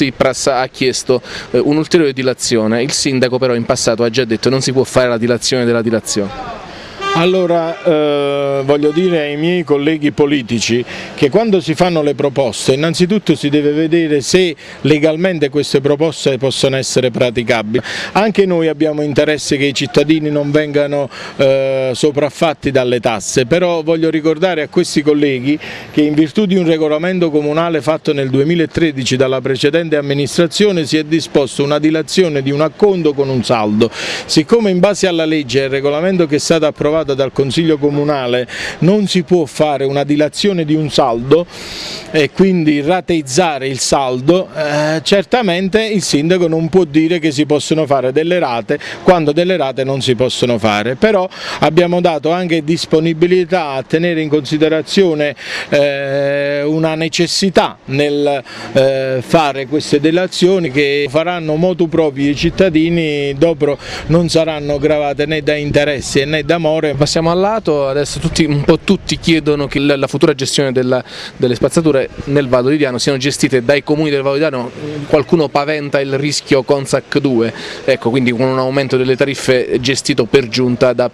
Tsipras ha chiesto eh, un'ulteriore dilazione, il sindaco però in passato ha già detto che non si può fare la dilazione della dilazione. Allora eh, voglio dire ai miei colleghi politici che quando si fanno le proposte innanzitutto si deve vedere se legalmente queste proposte possono essere praticabili. Anche noi abbiamo interesse che i cittadini non vengano eh, sopraffatti dalle tasse, però voglio ricordare a questi colleghi che in virtù di un regolamento comunale fatto nel 2013 dalla precedente amministrazione si è disposto una dilazione di un acconto con un saldo. Siccome in base alla legge e al regolamento che è stato approvato approvata dal Consiglio Comunale non si può fare una dilazione di un saldo e quindi rateizzare il saldo, eh, certamente il sindaco non può dire che si possono fare delle rate quando delle rate non si possono fare, però abbiamo dato anche disponibilità a tenere in considerazione eh, una necessità nel eh, fare queste delazioni che faranno motu proprio i cittadini, dopo non saranno gravate né da interessi né da more Passiamo al lato, adesso tutti, un po' tutti chiedono che la, futura gestione della, delle spazzature nel Vallo di Diano siano gestite dai comuni del Vallo di Diano, qualcuno paventa il rischio Consac 2, ecco, quindi con un aumento delle tariffe gestito per giunta da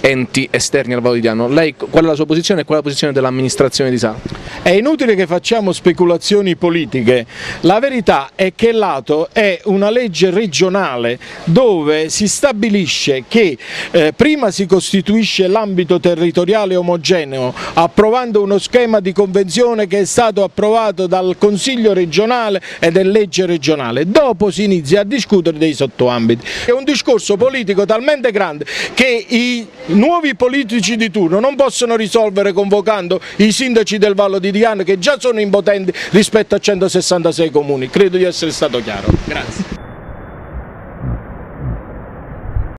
enti esterni al Valdiano. Lei qual è la sua posizione e qual è la posizione dell'amministrazione di Sala? È inutile che facciamo speculazioni politiche, la verità è che l'ATO è una legge regionale dove si stabilisce che eh, prima si costituisce l'ambito territoriale omogeneo approvando uno schema di convenzione che è stato approvato dal Consiglio regionale ed è legge regionale, dopo si inizia a discutere dei sottoambiti. È un discorso politico talmente grande che i nuovi politici di turno non possono risolvere convocando i sindaci del Vallo di Diano che già sono impotenti rispetto a 166 comuni, credo di essere stato chiaro. Grazie.